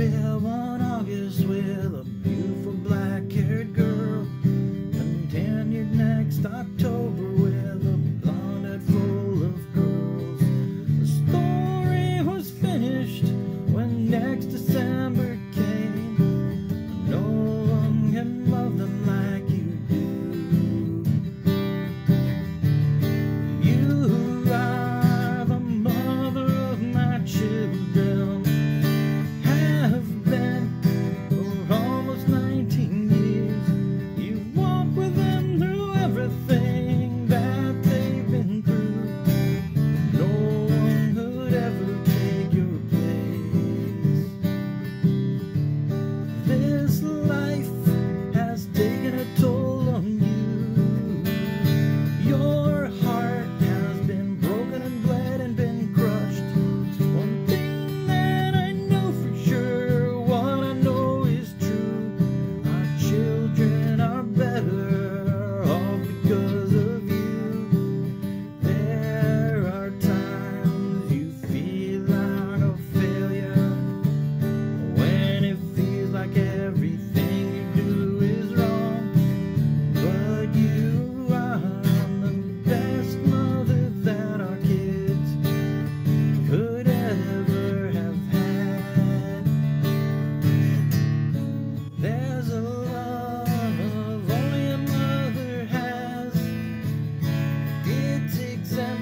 Saturday August with a beautiful black-haired girl. Continued next October.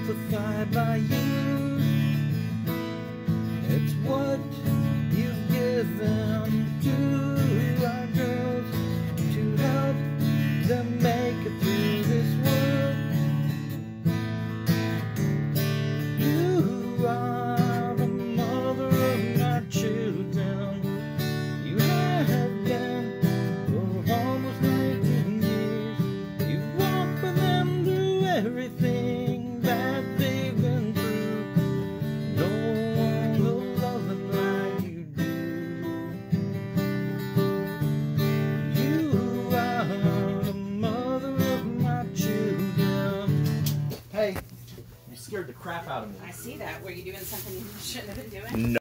amplified by you. It's what you've given to our girls to help them. Hey, you scared the crap out of me. I see that. Were you doing something you shouldn't have been doing? No.